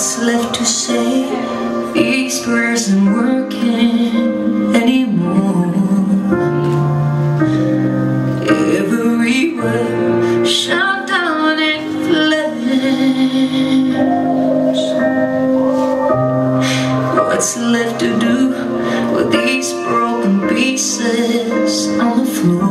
what's left to say. These prayers aren't working anymore. Everywhere shut down in flames. What's left to do with these broken pieces on the floor?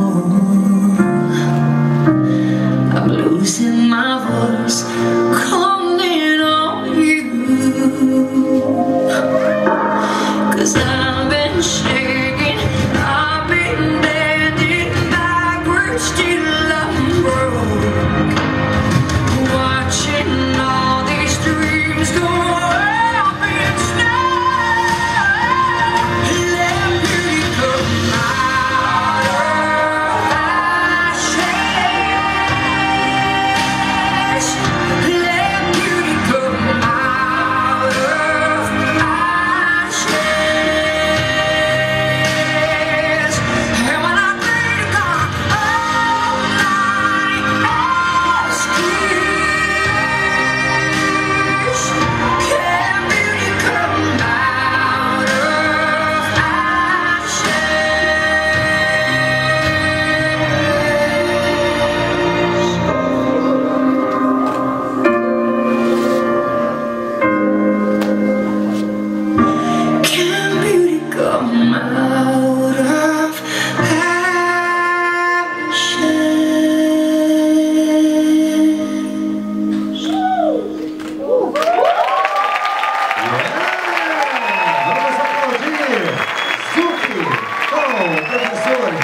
Professor